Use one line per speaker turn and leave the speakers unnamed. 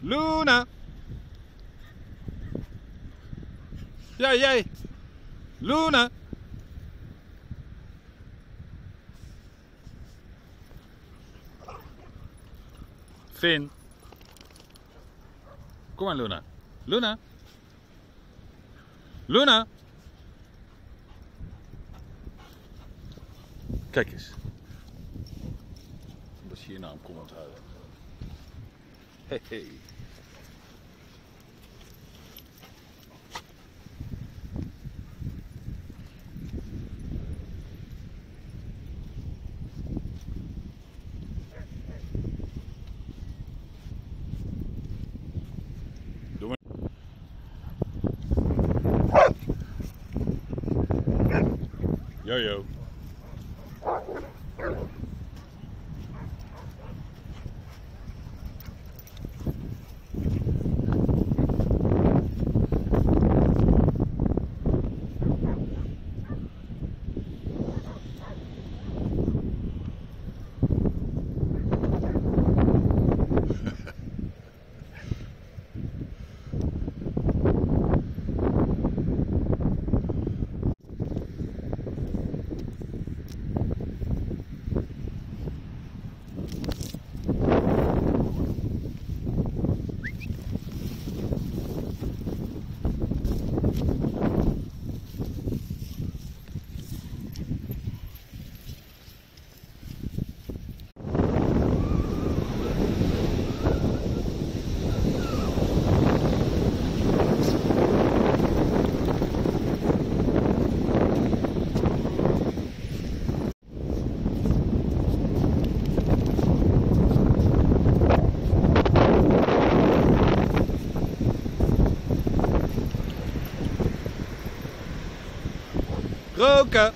Luna. Ja, jij. Luna. Finn. Kom maar, Luna. Luna. Luna. Kijk eens. Dat je je naam kon onthouden. Hey, Hey. Yo-yo. Roca!